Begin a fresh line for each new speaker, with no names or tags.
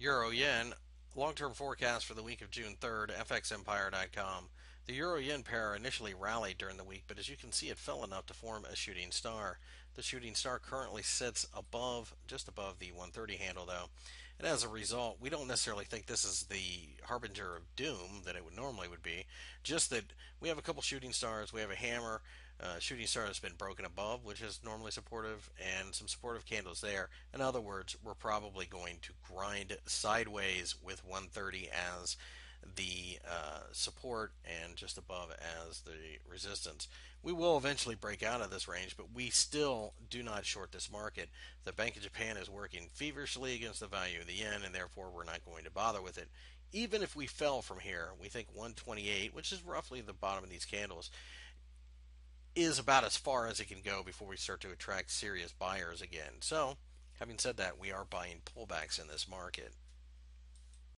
Euro Yen long term forecast for the week of June 3rd, FXEmpire.com. The Euro Yen pair initially rallied during the week, but as you can see, it fell enough to form a shooting star. The shooting star currently sits above, just above the 130 handle, though. And as a result, we don't necessarily think this is the harbinger of doom that it would normally would be. Just that we have a couple shooting stars, we have a hammer, uh, shooting star that's been broken above, which is normally supportive, and some supportive candles there. In other words, we're probably going to grind sideways with 130 as the uh, support and just above as the resistance. We will eventually break out of this range, but we still do not short this market. The Bank of Japan is working feverishly against the value of the yen, and therefore we're not going to bother with it. Even if we fell from here, we think 128, which is roughly the bottom of these candles, is about as far as it can go before we start to attract serious buyers again. So, having said that, we are buying pullbacks in this market.